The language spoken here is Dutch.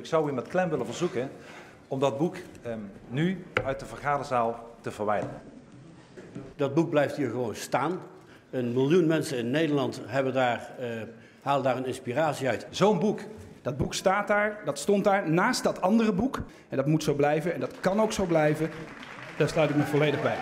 Ik zou u met klem willen verzoeken om dat boek ehm, nu uit de vergaderzaal te verwijderen. Dat boek blijft hier gewoon staan. Een miljoen mensen in Nederland hebben daar, uh, halen daar een inspiratie uit. Zo'n boek, dat boek staat daar, dat stond daar naast dat andere boek. En dat moet zo blijven en dat kan ook zo blijven. Daar sluit ik me volledig bij.